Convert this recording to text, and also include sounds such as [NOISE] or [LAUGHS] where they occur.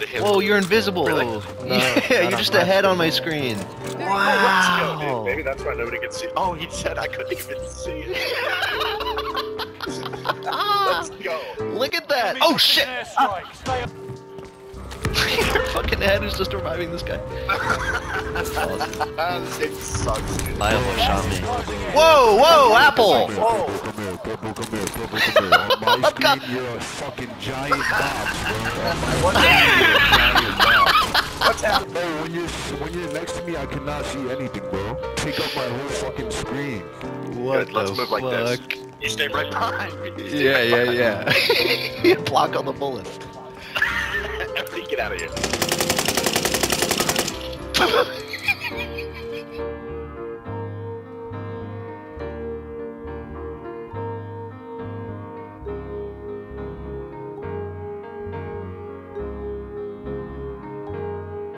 to him. Whoa, you're invisible. Really? [LAUGHS] yeah, you're just a head on my screen. Let's go, Wow. dude. Maybe that's why nobody can see. Oh, he said I couldn't even see it. Let's go. [LAUGHS] Look at that. Oh shit. [LAUGHS] Your fucking head is just reviving this guy. it sucks, dude. I almost shot me. Whoa, whoa, Apple! Whoa. Come here, Gobble, come here, Gobble, come here. On my God. you're a fucking giant box, bro. On my What's screen, you're a giant box. What's happening? Bro, when you're, when you're next to me, I cannot see anything, bro. Take up my whole fucking screen. What Good, let's the move fuck? like this. You stay right behind me. You stay Yeah, right yeah, behind yeah. [LAUGHS] Block all the bullets. me. [LAUGHS] Everybody [LAUGHS] get out of here.